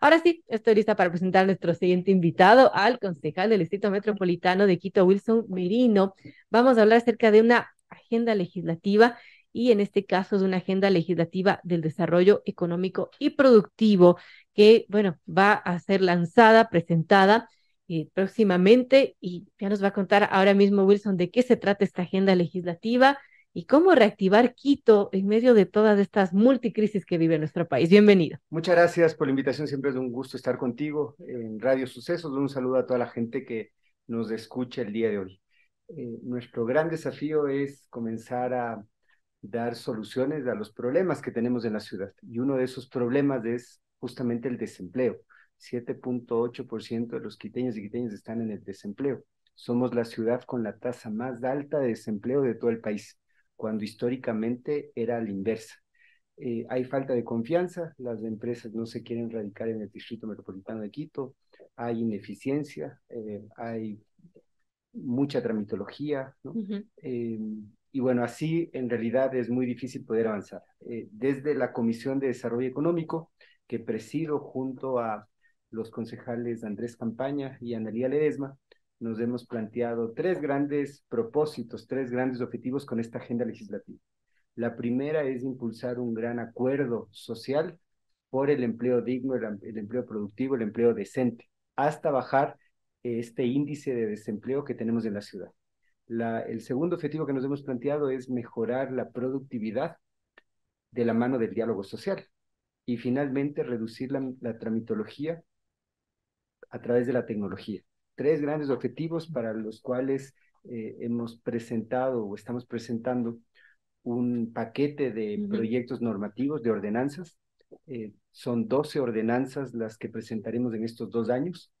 Ahora sí, estoy lista para presentar a nuestro siguiente invitado, al concejal del Distrito Metropolitano de Quito, Wilson Merino. Vamos a hablar acerca de una agenda legislativa y en este caso de una agenda legislativa del desarrollo económico y productivo que, bueno, va a ser lanzada, presentada eh, próximamente y ya nos va a contar ahora mismo Wilson de qué se trata esta agenda legislativa y cómo reactivar Quito en medio de todas estas multicrisis que vive nuestro país. Bienvenido. Muchas gracias por la invitación, siempre es un gusto estar contigo en Radio Sucesos. Un saludo a toda la gente que nos escucha el día de hoy. Eh, nuestro gran desafío es comenzar a dar soluciones a los problemas que tenemos en la ciudad. Y uno de esos problemas es justamente el desempleo. 7.8% de los quiteños y quiteñas están en el desempleo. Somos la ciudad con la tasa más alta de desempleo de todo el país, cuando históricamente era la inversa. Eh, hay falta de confianza, las empresas no se quieren radicar en el Distrito Metropolitano de Quito, hay ineficiencia, eh, hay mucha tramitología, ¿no? y bueno, así en realidad es muy difícil poder avanzar. Eh, desde la Comisión de Desarrollo Económico, que presido junto a los concejales Andrés Campaña y Analía Ledesma, nos hemos planteado tres grandes propósitos, tres grandes objetivos con esta agenda legislativa. La primera es impulsar un gran acuerdo social por el empleo digno, el, empleo productivo, el empleo decente, hasta bajar este índice de desempleo que tenemos en la ciudad el segundo objetivo que nos hemos planteado es mejorar la productividad de la mano del diálogo social y finalmente reducir la, tramitología a través de la tecnología. Tres grandes objetivos para los cuales eh, hemos presentado o estamos presentando un paquete de proyectos normativos, de ordenanzas. Eh, son 12 ordenanzas las que presentaremos en estos dos años.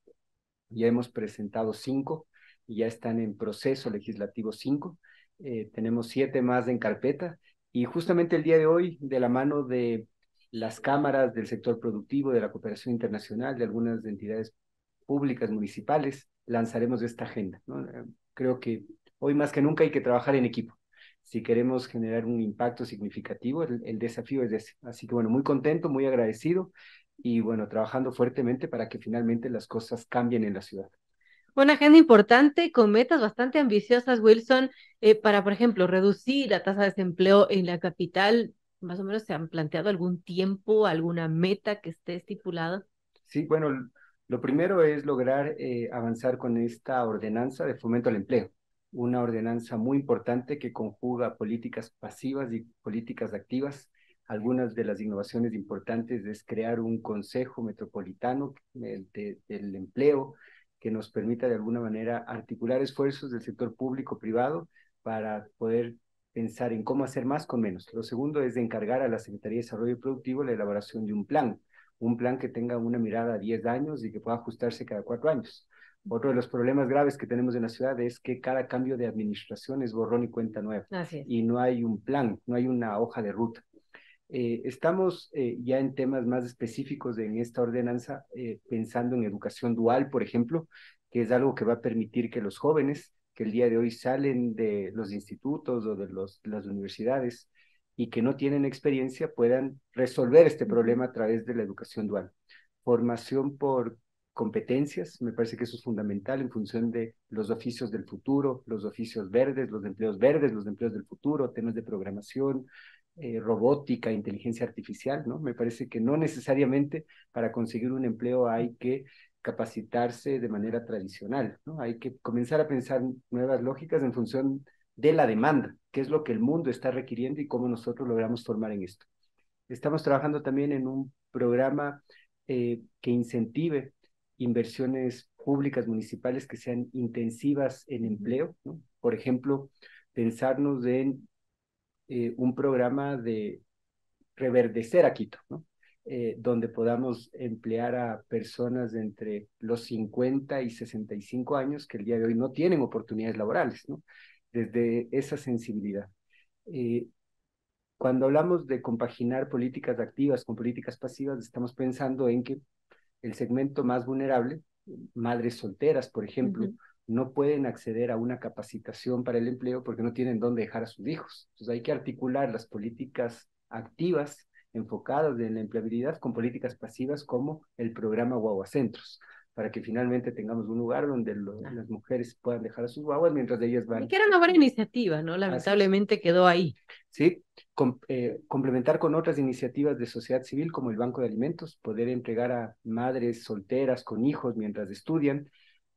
Ya hemos presentado cinco ya están en proceso legislativo 5. Eh, tenemos siete más en carpeta y justamente el día de hoy, de la mano de las cámaras del sector productivo, de la cooperación internacional, de algunas entidades públicas municipales, lanzaremos esta agenda. Eh, creo que hoy más que nunca hay que trabajar en equipo. Si queremos generar un impacto significativo, el, el desafío es ese. Así que bueno, muy contento, muy agradecido y bueno, trabajando fuertemente para que finalmente las cosas cambien en la ciudad. Una agenda importante con metas bastante ambiciosas, Wilson, eh, para, por ejemplo, reducir la tasa de desempleo en la capital. Más o menos se han planteado algún tiempo, alguna meta que esté estipulada. Sí, bueno, lo primero es lograr eh, avanzar con esta ordenanza de fomento al empleo, una ordenanza muy importante que conjuga políticas pasivas y políticas activas. Algunas de las innovaciones importantes es crear un consejo metropolitano del empleo, que nos permita de alguna manera articular esfuerzos del sector público-privado para poder pensar en cómo hacer más con menos. Lo segundo es encargar a la Secretaría de Desarrollo Productivo la elaboración de un plan, un plan que tenga una mirada a 10 años y que pueda ajustarse cada cuatro años. Otro de los problemas graves que tenemos en la ciudad es que cada cambio de administración es borrón y cuenta nueva. Y no hay un plan, no hay una hoja de ruta. Eh, estamos eh, ya en temas más específicos en esta ordenanza, eh, pensando en educación dual, por ejemplo, que es algo que va a permitir que los jóvenes que el día de hoy salen de los institutos o de, los, las universidades y que no tienen experiencia puedan resolver este problema a través de la educación dual. Formación por competencias, me parece que eso es fundamental en función de los oficios del futuro, los oficios verdes, los empleos verdes, los empleos del futuro, temas de programación, eh, robótica, inteligencia artificial, ¿no? Me parece que no necesariamente para conseguir un empleo hay que capacitarse de manera tradicional, ¿no? Hay que comenzar a pensar nuevas lógicas en función de la demanda, qué es lo que el mundo está requiriendo y cómo nosotros logramos formar en esto. Estamos trabajando también en un programa eh, que incentive inversiones públicas municipales que sean intensivas en empleo, ¿no? Por ejemplo, pensarnos en eh, un programa de reverdecer a Quito, ¿no? Eh, donde podamos emplear a personas de entre los 50 y 65 años que el día de hoy no tienen oportunidades laborales, ¿no? Desde esa sensibilidad. Eh, cuando hablamos de compaginar políticas activas con políticas pasivas, estamos pensando en que el segmento más vulnerable, madres solteras, por ejemplo, no pueden acceder a una capacitación para el empleo porque no tienen dónde dejar a sus hijos. Entonces hay que articular las políticas activas enfocadas en la empleabilidad con políticas pasivas como el programa Guagua Centros para que finalmente tengamos un lugar donde las mujeres puedan dejar a sus guaguas mientras ellas van. Y que era una buena iniciativa, ¿no? Lamentablemente quedó ahí. Sí, eh, complementar con otras iniciativas de sociedad civil como el Banco de Alimentos, poder entregar a madres solteras con hijos mientras estudian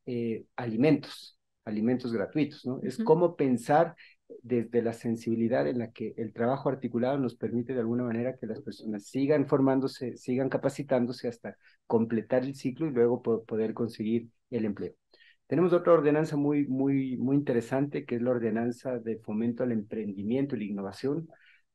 eh, alimentos, alimentos gratuitos, ¿no? Es como pensar desde la sensibilidad en la que el trabajo articulado nos permite de alguna manera que las personas sigan formándose, sigan capacitándose hasta completar el ciclo y luego poder conseguir el empleo. Tenemos otra ordenanza muy, muy, muy interesante que es la ordenanza de fomento al emprendimiento y la innovación,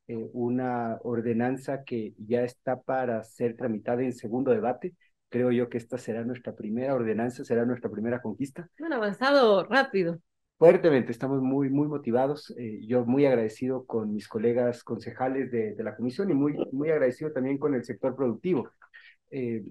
eh, una ordenanza que ya está para ser tramitada en segundo debate. Creo yo que esta será nuestra primera ordenanza, será nuestra primera conquista. Bueno, avanzado rápido fuertemente, estamos muy, muy motivados. Eh, yo muy agradecido con mis colegas concejales de, de, la comisión y muy, muy agradecido también con el sector productivo. Eh,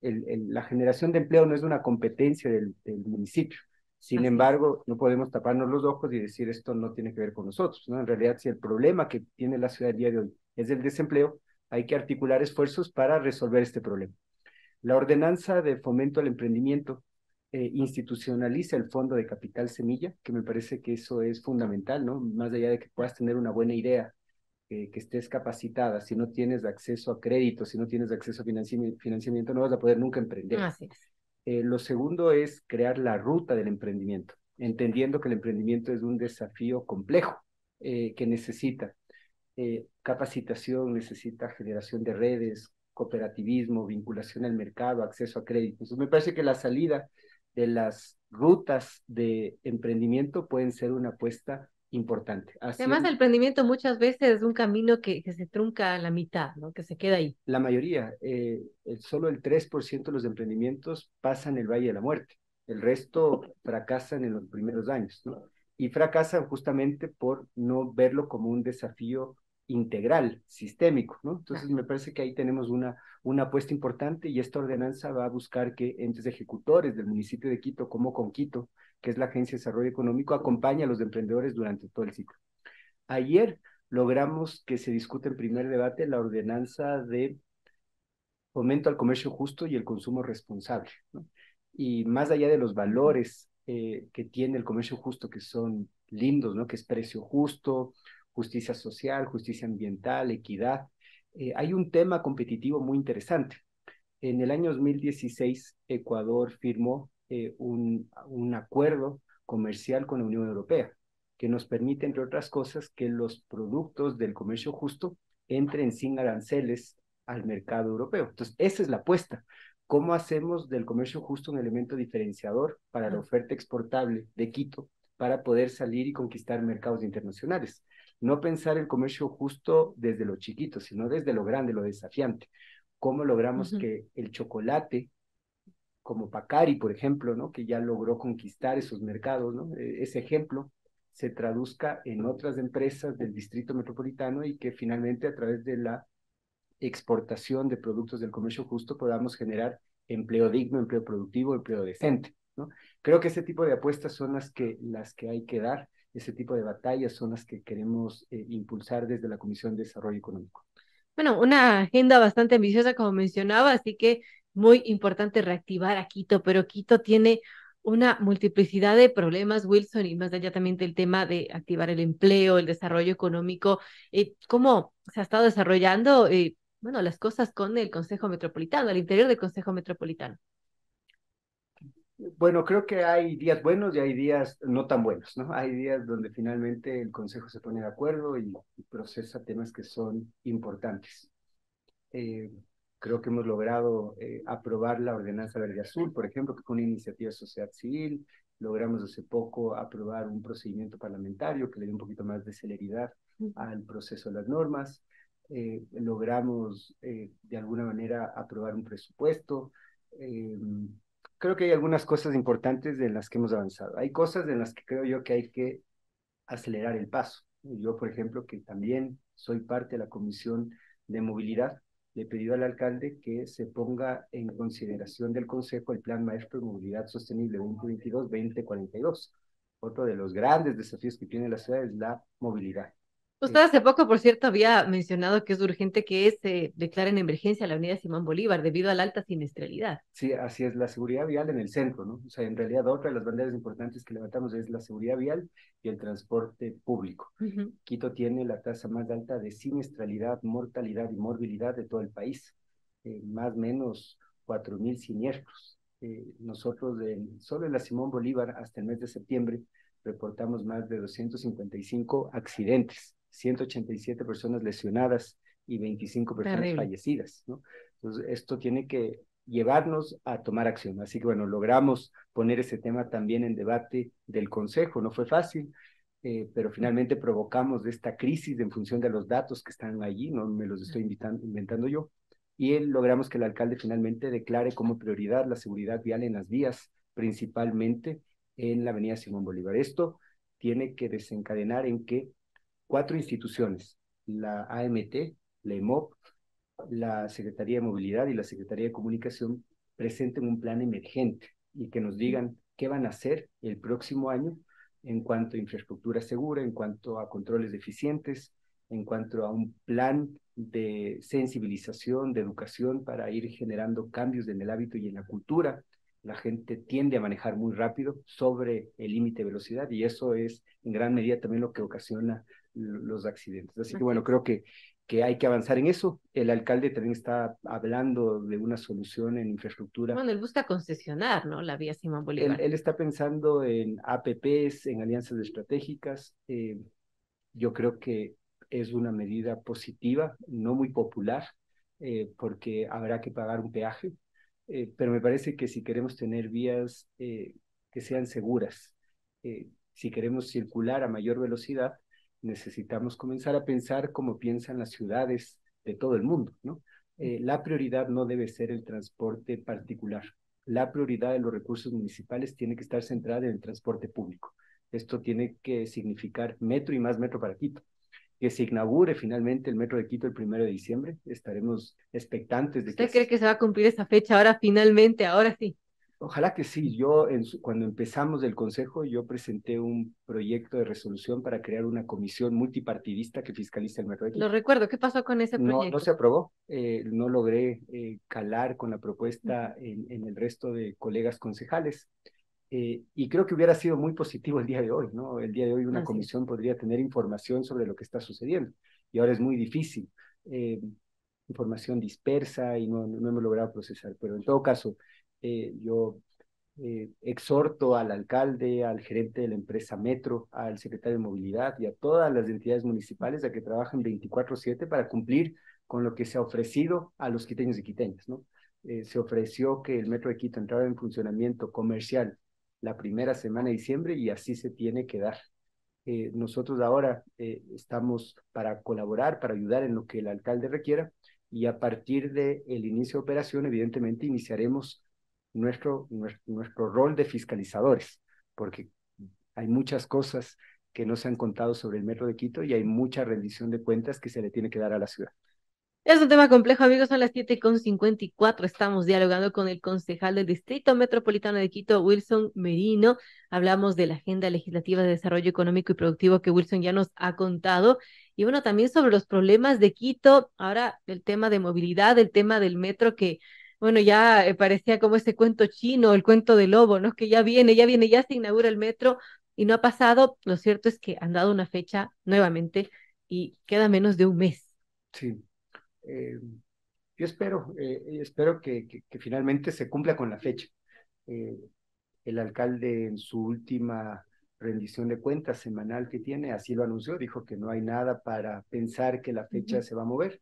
el, la generación de empleo no es una competencia del, del municipio. Sin embargo, no podemos taparnos los ojos y decir esto no tiene que ver con nosotros. ¿no? En realidad, si el problema que tiene la ciudad el día de hoy es el desempleo, hay que articular esfuerzos para resolver este problema. La ordenanza de fomento al emprendimiento eh, institucionaliza el fondo de capital semilla, que me parece que eso es fundamental, ¿no? Más allá de que puedas tener una buena idea, que estés capacitada, si no tienes acceso a crédito, si no tienes acceso a financiamiento, no vas a poder nunca emprender. Así eh, lo segundo es crear la ruta del emprendimiento, entendiendo que el emprendimiento es un desafío complejo eh, que necesita capacitación, necesita generación de redes, cooperativismo, vinculación al mercado, acceso a crédito. Entonces, me parece que la salida de las rutas de emprendimiento pueden ser una apuesta importante. Además, el emprendimiento muchas veces es un camino que, que, se trunca a la mitad, ¿no? que se queda ahí. La mayoría, eh, solo el 3% de los emprendimientos pasan el Valle de la Muerte, el resto fracasan en los primeros años, ¿no? Y fracasan justamente por no verlo como un desafío integral, sistémico, ¿no? Entonces me parece que ahí tenemos una, una apuesta importante y esta ordenanza va a buscar que entes ejecutores del municipio de Quito, como con Quito, que es la Agencia de Desarrollo Económico, acompañe a los emprendedores durante todo el ciclo. Ayer logramos que se discute en primer debate la ordenanza de fomento al comercio justo y el consumo responsable, ¿no? Y más allá de los valores eh, que tiene el comercio justo, que son lindos, ¿no? Que es precio justo, justicia social, justicia ambiental, equidad. Eh, hay un tema competitivo muy interesante. En el año 2016, Ecuador firmó eh, un, un acuerdo comercial con la Unión Europea que nos permite, entre otras cosas, que los productos del comercio justo entren sin aranceles al mercado europeo. Entonces, esa es la apuesta. ¿Cómo hacemos del comercio justo un elemento diferenciador para la oferta exportable de Quito para poder salir y conquistar mercados internacionales? No pensar el comercio justo desde lo chiquito, sino desde lo grande, lo desafiante. ¿Cómo logramos que el chocolate, como Pacari, por ejemplo, ¿no? que ya logró conquistar esos mercados, ¿no? E, ese ejemplo se traduzca en otras empresas del distrito metropolitano y que finalmente a través de la exportación de productos del comercio justo podamos generar empleo digno, empleo productivo, empleo decente. ¿no? Creo que ese tipo de apuestas son las que, las que hay que dar ese tipo de batallas son las que queremos eh, impulsar desde la Comisión de Desarrollo Económico. Bueno, una agenda bastante ambiciosa, como mencionaba, así que muy importante reactivar a Quito, pero Quito tiene una multiplicidad de problemas, Wilson, y más allá también del tema de activar el empleo, el desarrollo económico. Eh, ¿Cómo se ha estado desarrollando, eh, bueno, las cosas con el Consejo Metropolitano, al interior del Consejo Metropolitano? Bueno, creo que hay días buenos y hay días no tan buenos, ¿no? Hay días donde finalmente el Consejo se pone de acuerdo y, procesa temas que son importantes. Eh, creo que hemos logrado eh, aprobar la ordenanza verde azul, por ejemplo, que fue una iniciativa de sociedad civil. Logramos hace poco aprobar un procedimiento parlamentario que le dio un poquito más de celeridad al proceso de las normas. Eh, logramos de alguna manera aprobar un presupuesto creo que hay algunas cosas importantes en las que hemos avanzado. Hay cosas en las que creo yo que hay que acelerar el paso. Yo, por ejemplo, que también soy parte de la Comisión de Movilidad, le pedido al alcalde que se ponga en consideración del Consejo el Plan Maestro de Movilidad Sostenible 2022-2042. Otro de los grandes desafíos que tiene la ciudad es la movilidad. Usted hace poco, por cierto, había mencionado que es urgente que se declare en emergencia la avenida Simón Bolívar debido a la alta siniestralidad. Sí, así es, la seguridad vial en el centro, ¿no? O sea, en realidad otra de las banderas importantes que levantamos es la seguridad vial y el transporte público. Quito tiene la tasa más alta de siniestralidad, mortalidad y morbilidad de todo el país, eh, más o menos 4.000 siniestros. Eh, nosotros, en, solo en la Simón Bolívar, hasta el mes de septiembre, reportamos más de 255 accidentes 187 personas lesionadas y 25 personas fallecidas, ¿no? Entonces, esto tiene que llevarnos a tomar acción. Así que, bueno, logramos poner ese tema también en debate del Consejo. No fue fácil, eh, pero finalmente provocamos esta crisis en función de los datos que están allí, no me los estoy invitando, inventando yo, y él, logramos que el alcalde finalmente declare como prioridad la seguridad vial en las vías, principalmente en la avenida Simón Bolívar. Esto tiene que desencadenar en que cuatro instituciones, la AMT, la EMOP, la Secretaría de Movilidad y la Secretaría de Comunicación, presenten un plan emergente y que nos digan qué van a hacer el próximo año en cuanto a infraestructura segura, en cuanto a controles eficientes, en cuanto a un plan de sensibilización, de educación para ir generando cambios en el hábito y en la cultura. La gente tiende a manejar muy rápido sobre el límite de velocidad y eso es en gran medida también lo que ocasiona los accidentes. Así que bueno, creo que, que hay que avanzar en eso. El alcalde también está hablando de una solución en infraestructura. Bueno, él busca concesionar, ¿no? La vía Simón Bolívar. Él, está pensando en APPs, en alianzas estratégicas. Eh, yo creo que es una medida positiva, no muy popular, eh, porque habrá que pagar un peaje, eh, pero me parece que si queremos tener vías que sean seguras, si queremos circular a mayor velocidad, necesitamos comenzar a pensar como piensan las ciudades de todo el mundo, ¿no? Eh, la prioridad no debe ser el transporte particular. La prioridad de los recursos municipales tiene que estar centrada en el transporte público. Esto tiene que significar metro y más metro para Quito. Que se inaugure finalmente el metro de Quito el primero de diciembre. Estaremos expectantes de ¿Usted cree que se va a cumplir esa fecha ahora finalmente, ahora sí? Ojalá que sí. Yo, en cuando empezamos el Consejo, yo presenté un proyecto de resolución para crear una comisión multipartidista que fiscalice el mercado. Lo recuerdo. ¿Qué pasó con ese proyecto? No, no se aprobó. Eh, no logré eh, calar con la propuesta en, en, el resto de colegas concejales. Eh, y creo que hubiera sido muy positivo el día de hoy, ¿no? El día de hoy una comisión podría tener información sobre lo que está sucediendo. Y ahora es muy difícil. información dispersa y no, no hemos logrado procesar. Pero en todo caso, eh, yo eh, exhorto al alcalde, al gerente de la empresa Metro, al secretario de Movilidad y a todas las entidades municipales a que trabajen 24/7 para cumplir con lo que se ha ofrecido a los quiteños y quiteñas. ¿no? Eh, se ofreció que el Metro de Quito entrara en funcionamiento comercial la primera semana de diciembre y así se tiene que dar. nosotros ahora estamos para colaborar, para ayudar en lo que el alcalde requiera y a partir del el inicio de operación, evidentemente, iniciaremos nuestro, nuestro, rol de fiscalizadores, porque hay muchas cosas que no se han contado sobre el Metro de Quito y hay mucha rendición de cuentas que se le tiene que dar a la ciudad. Es un tema complejo, amigos. Son las 7.54. Estamos dialogando con el concejal del Distrito Metropolitano de Quito, Wilson Merino. Hablamos de la Agenda Legislativa de Desarrollo Económico y Productivo que Wilson ya nos ha contado. Y bueno, también sobre los problemas de Quito. Ahora, el tema de movilidad, el tema del metro que bueno, ya eh, parecía como ese cuento chino, el cuento del lobo, ¿no? Que ya viene, ya viene, ya se inaugura el metro y no ha pasado. Lo cierto es que han dado una fecha nuevamente y queda menos de un mes. Sí. Eh, yo espero, eh, espero que, que, finalmente se cumpla con la fecha. el alcalde en su última rendición de cuentas semanal que tiene, así lo anunció, dijo que no hay nada para pensar que la fecha se va a mover.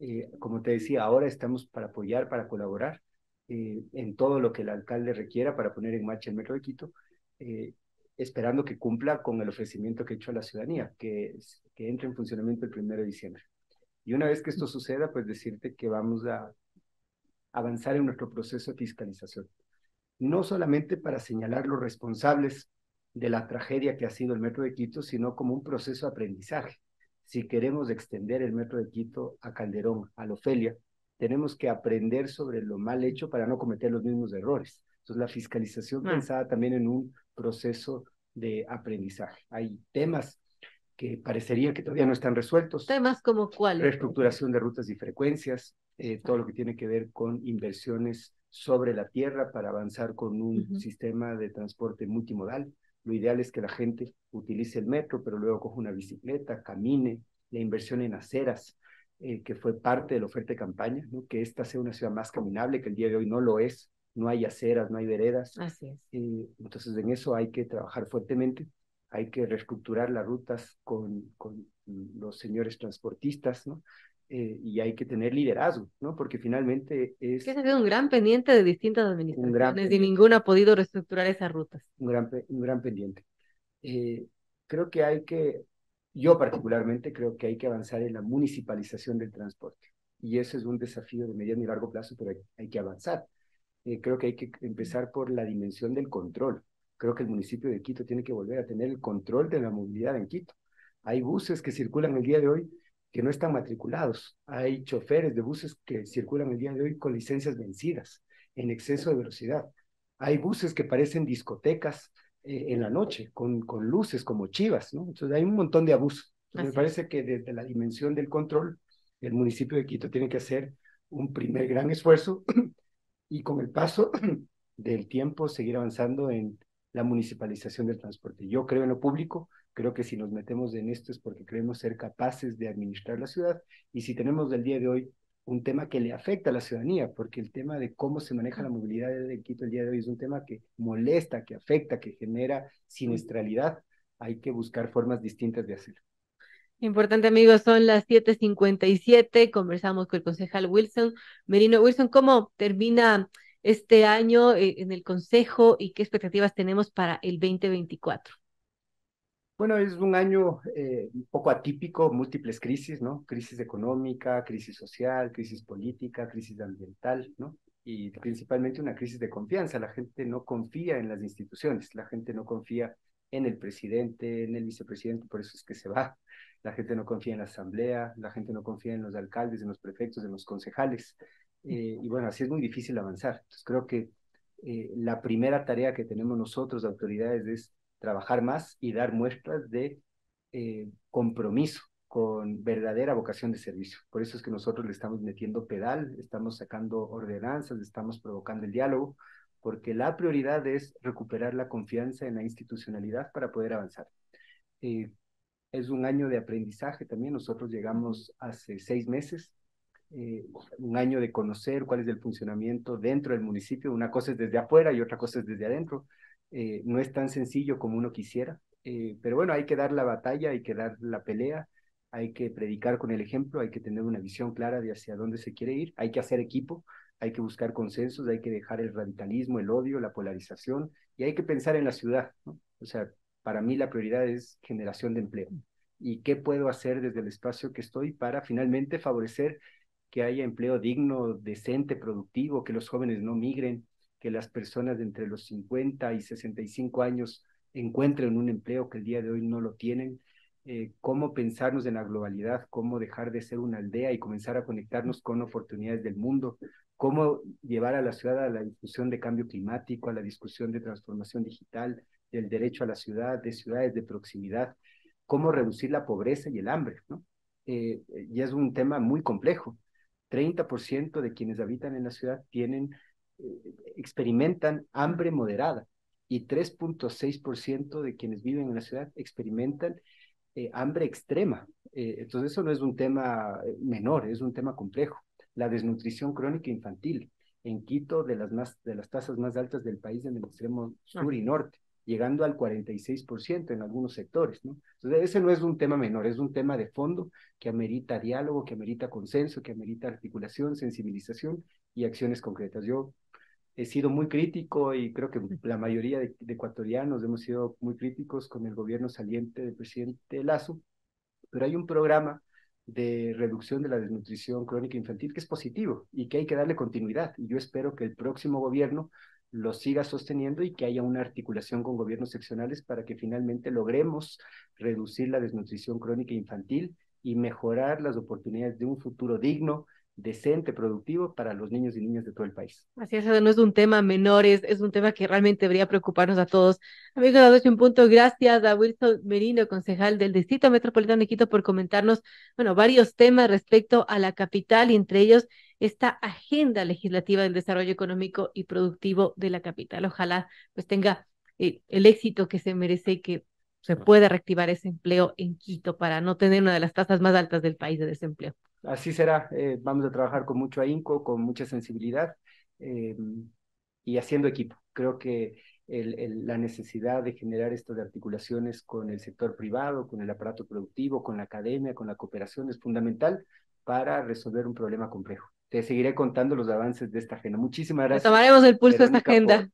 Eh, como te decía, ahora estamos para apoyar, para colaborar eh, en todo lo que el alcalde requiera para poner en marcha el Metro de Quito, eh, esperando que cumpla con el ofrecimiento que ha hecho a la ciudadanía, que, que entre en funcionamiento el primero de diciembre. Y una vez que esto suceda, pues decirte que vamos a avanzar en nuestro proceso de fiscalización. No solamente para señalar los responsables de la tragedia que ha sido el Metro de Quito, sino como un proceso de aprendizaje si queremos extender el metro de Quito a Calderón, a Lofelia, tenemos que aprender sobre lo mal hecho para no cometer los mismos errores. Entonces, la fiscalización mm. pensada también en un proceso de aprendizaje. Hay temas que parecería que todavía no están resueltos. Temas como cuáles. Reestructuración de rutas y frecuencias, eh, todo lo que tiene que ver con inversiones sobre la tierra para avanzar con un sistema de transporte multimodal. Lo ideal es que la gente utilice el metro, pero luego coja una bicicleta, camine, la inversión en aceras, eh, que fue parte de la oferta de campaña, ¿no? que esta sea una ciudad más caminable, que el día de hoy no lo es, no hay aceras, no hay veredas. Así es. Eh, entonces en eso hay que trabajar fuertemente hay que reestructurar las rutas con, con los señores transportistas, ¿no? Eh, y hay que tener liderazgo, ¿no? Porque finalmente es... Que ha sido un gran pendiente de distintas administraciones y ninguna ha podido reestructurar esas rutas. Un gran, un gran pendiente. Eh, creo que hay que, yo particularmente creo que hay que avanzar en la municipalización del transporte. Y ese es un desafío de mediano y largo plazo, pero hay, hay que avanzar. Eh, creo que hay que empezar por la dimensión del control creo que el municipio de Quito tiene que volver a tener el control de la movilidad en Quito. Hay buses que circulan el día de hoy que no están matriculados. Hay choferes de buses que circulan el día de hoy con licencias vencidas, en exceso de velocidad. Hay buses que parecen discotecas eh, en la noche, con, con luces como chivas, ¿no? Entonces hay un montón de abusos. me parece que desde la dimensión del control, el municipio de Quito tiene que hacer un primer gran esfuerzo y con el paso del tiempo seguir avanzando en la municipalización del transporte. Yo creo en lo público, creo que si nos metemos en esto es porque creemos ser capaces de administrar la ciudad y si tenemos del día de hoy un tema que le afecta a la ciudadanía, porque el tema de cómo se maneja la movilidad de Quito el día de hoy es un tema que molesta, que afecta, que genera siniestralidad, hay que buscar formas distintas de hacerlo. Importante amigos, son las 7.57, conversamos con el concejal Wilson. Merino Wilson, ¿cómo termina este año eh, en el Consejo y qué expectativas tenemos para el 2024? Bueno, es un año eh, un poco atípico, múltiples crisis, ¿no? Crisis económica, crisis social, crisis política, crisis ambiental, ¿no? Y principalmente una crisis de confianza. La gente no confía en las instituciones, la gente no confía en el presidente, en el vicepresidente, por eso es que se va. La gente no confía en la asamblea, la gente no confía en los alcaldes, en los prefectos, en los concejales. Eh, y bueno, así es muy difícil avanzar. Entonces creo que eh, la primera tarea que tenemos nosotros, autoridades, es trabajar más y dar muestras de eh, compromiso con verdadera vocación de servicio. Por eso es que nosotros le estamos metiendo pedal, estamos sacando ordenanzas, estamos provocando el diálogo, porque la prioridad es recuperar la confianza en la institucionalidad para poder avanzar. es un año de aprendizaje también. Nosotros llegamos hace seis meses eh, un año de conocer cuál es el funcionamiento dentro del municipio. Una cosa es desde afuera y otra cosa es desde adentro. Eh, no es tan sencillo como uno quisiera, eh, pero bueno, hay que dar la batalla, hay que dar la pelea, hay que predicar con el ejemplo, hay que tener una visión clara de hacia dónde se quiere ir, hay que hacer equipo, hay que buscar consensos, hay que dejar el radicalismo, el odio, la polarización y hay que pensar en la ciudad. O sea, para mí la prioridad es generación de empleo. ¿Y qué puedo hacer desde el espacio que estoy para finalmente favorecer que haya empleo digno, decente, productivo, que los jóvenes no migren, que las personas de entre los 50 y 65 años encuentren un empleo que el día de hoy no lo tienen, eh, cómo pensarnos en la globalidad, cómo dejar de ser una aldea y comenzar a conectarnos con oportunidades del mundo, cómo llevar a la ciudad a la discusión de cambio climático, a la discusión de transformación digital, del derecho a la ciudad, de ciudades de proximidad, cómo reducir la pobreza y el hambre, ¿no? Eh, y es un tema muy complejo. 30% de quienes habitan en la ciudad tienen, eh, experimentan hambre moderada y 3.6% de quienes viven en la ciudad experimentan eh, hambre extrema. Eh, entonces eso no es un tema menor, es un tema complejo. La desnutrición crónica infantil en Quito de las, más, de las tasas más altas del país en el extremo sur y norte llegando al 46% en algunos sectores, ¿no? Entonces, ese no es un tema menor, es un tema de fondo que amerita diálogo, que amerita consenso, que amerita articulación, sensibilización y acciones concretas. Yo he sido muy crítico y creo que la mayoría de, ecuatorianos hemos sido muy críticos con el gobierno saliente del presidente Lazo, pero hay un programa de reducción de la desnutrición crónica infantil que es positivo y que hay que darle continuidad. Y yo espero que el próximo gobierno lo siga sosteniendo y que haya una articulación con gobiernos seccionales para que finalmente logremos reducir la desnutrición crónica infantil y mejorar las oportunidades de un futuro digno decente, productivo para los niños y niñas de todo el país. Así es, no es un tema menor, es, es un tema que realmente debería preocuparnos a todos. Amigos, de un punto, gracias a Wilson Merino, concejal del Distrito Metropolitano de Quito, por comentarnos, bueno, varios temas respecto a la capital y entre ellos esta agenda legislativa del desarrollo económico y productivo de la capital. Ojalá pues tenga eh, el éxito que se merece y que se pueda reactivar ese empleo en Quito para no tener una de las tasas más altas del país de desempleo. Así será. Eh, vamos a trabajar con mucho ahínco, con mucha sensibilidad eh, y haciendo equipo. Creo que el, la necesidad de generar esto de articulaciones con el sector privado, con el aparato productivo, con la academia, con la cooperación es fundamental para resolver un problema complejo. Te seguiré contando los avances de esta agenda. Muchísimas gracias. tomaremos el pulso de esta agenda.